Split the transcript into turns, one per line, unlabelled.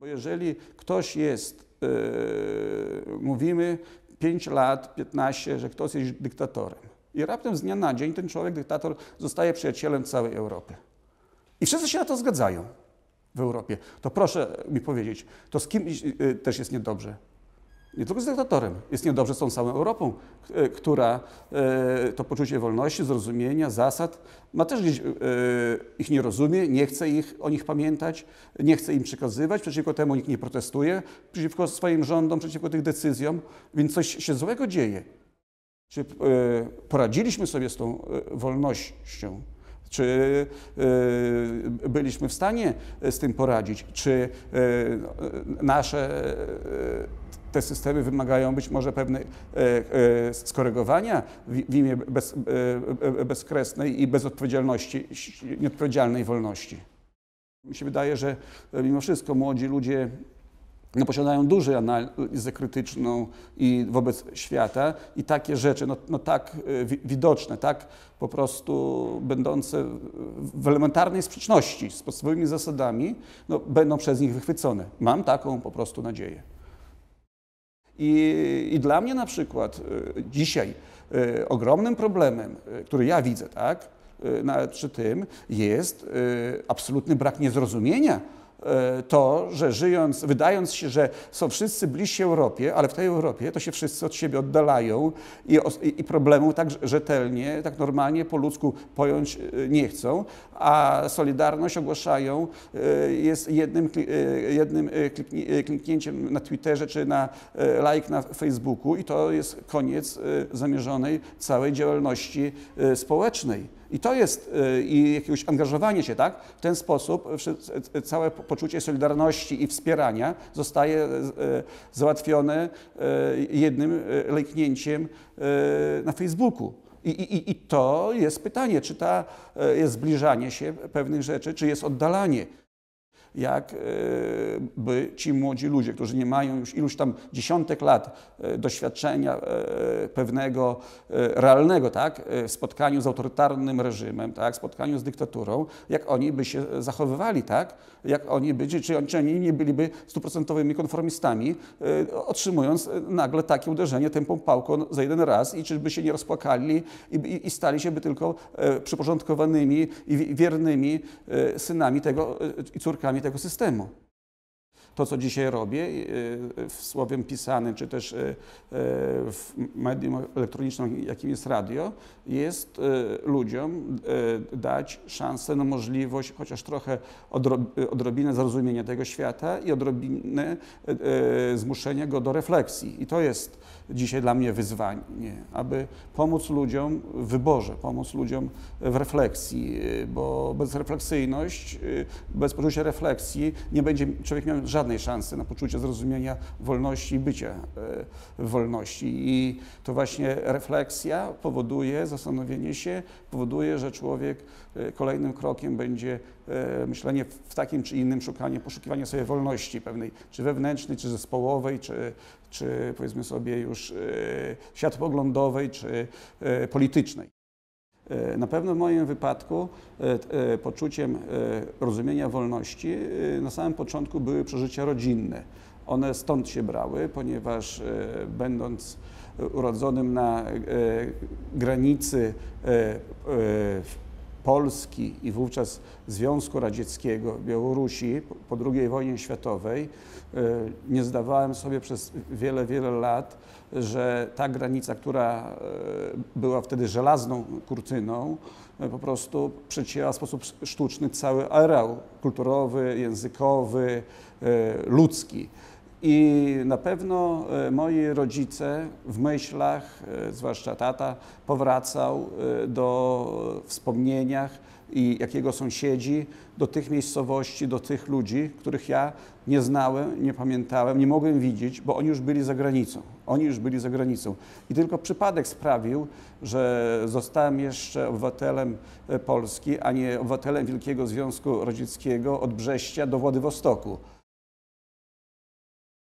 Bo jeżeli ktoś jest, yy, mówimy 5 lat, 15, że ktoś jest dyktatorem i raptem z dnia na dzień ten człowiek, dyktator, zostaje przyjacielem całej Europy. I wszyscy się na to zgadzają w Europie. To proszę mi powiedzieć, to z kim yy, też jest niedobrze? Nie tylko z dyktatorem. Jest niedobrze z tą całą Europą, yy, która yy, to poczucie wolności, zrozumienia, zasad ma też gdzieś yy, ich nie rozumie, nie chce ich, o nich pamiętać, nie chce im przekazywać, przeciwko temu nikt nie protestuje, przeciwko swoim rządom, przeciwko tych decyzjom, więc coś się złego dzieje. Czy poradziliśmy sobie z tą wolnością? Czy byliśmy w stanie z tym poradzić? Czy y, nasze te systemy wymagają być może pewnej skorygowania w imię bez, bezkresnej i bezodpowiedzialności, nieodpowiedzialnej wolności? Mi się wydaje, że mimo wszystko młodzi ludzie no, posiadają dużą analizę krytyczną i wobec świata i takie rzeczy, no, no tak widoczne, tak po prostu będące w elementarnej sprzeczności z podstawowymi zasadami, no, będą przez nich wychwycone. Mam taką po prostu nadzieję. I, i dla mnie na przykład dzisiaj ogromnym problemem, który ja widzę, tak, przy tym jest absolutny brak niezrozumienia to, że żyjąc, wydając się, że są wszyscy bliżsi Europie, ale w tej Europie to się wszyscy od siebie oddalają i, i problemu tak rzetelnie, tak normalnie po ludzku pojąć nie chcą, a Solidarność ogłaszają jest jednym, jednym kliknięciem na Twitterze czy na like na Facebooku i to jest koniec zamierzonej całej działalności społecznej. I to jest i jakiegoś angażowanie się, tak? W ten sposób całe poczucie solidarności i wspierania zostaje załatwione jednym lejknięciem na Facebooku. I, i, I to jest pytanie, czy to jest zbliżanie się pewnych rzeczy, czy jest oddalanie jak by ci młodzi ludzie, którzy nie mają już iluś tam dziesiątek lat doświadczenia pewnego realnego, tak, w spotkaniu z autorytarnym reżimem, tak, w spotkaniu z dyktaturą, jak oni by się zachowywali, tak, jak oni by, czy, czy oni nie byliby stuprocentowymi konformistami, otrzymując nagle takie uderzenie tępą pałką za jeden raz i czy by się nie rozpłakali i, i, i stali się by tylko przyporządkowanymi i wiernymi synami tego i córkami tego systemu. To, co dzisiaj robię w słowem pisanym, czy też w medium elektronicznym, jakim jest radio, jest ludziom dać szansę na możliwość chociaż trochę odrobinę zrozumienia tego świata i odrobinę zmuszenia go do refleksji. I to jest dzisiaj dla mnie wyzwanie, aby pomóc ludziom w wyborze, pomóc ludziom w refleksji, bo bezrefleksyjność, bez poczucia refleksji nie będzie człowiek miał żadnej szansy na poczucie zrozumienia wolności i bycia w wolności. I to właśnie refleksja powoduje, zastanowienie się powoduje, że człowiek kolejnym krokiem będzie myślenie w takim czy innym szukanie, poszukiwanie sobie wolności pewnej, czy wewnętrznej, czy zespołowej, czy, czy powiedzmy sobie już światopoglądowej, czy politycznej. Na pewno w moim wypadku poczuciem rozumienia wolności na samym początku były przeżycia rodzinne. One stąd się brały, ponieważ będąc urodzonym na granicy Polski i wówczas Związku Radzieckiego, Białorusi po II wojnie światowej nie zdawałem sobie przez wiele, wiele lat, że ta granica, która była wtedy żelazną kurtyną, po prostu przecięła w sposób sztuczny cały areał kulturowy, językowy, ludzki. I na pewno moi rodzice w myślach, zwłaszcza tata, powracał do wspomnieniach i jakiego sąsiedzi, do tych miejscowości, do tych ludzi, których ja nie znałem, nie pamiętałem, nie mogłem widzieć, bo oni już byli za granicą. Oni już byli za granicą. I tylko przypadek sprawił, że zostałem jeszcze obywatelem Polski, a nie obywatelem Wielkiego Związku Radzieckiego od Brześcia do Władywostoku.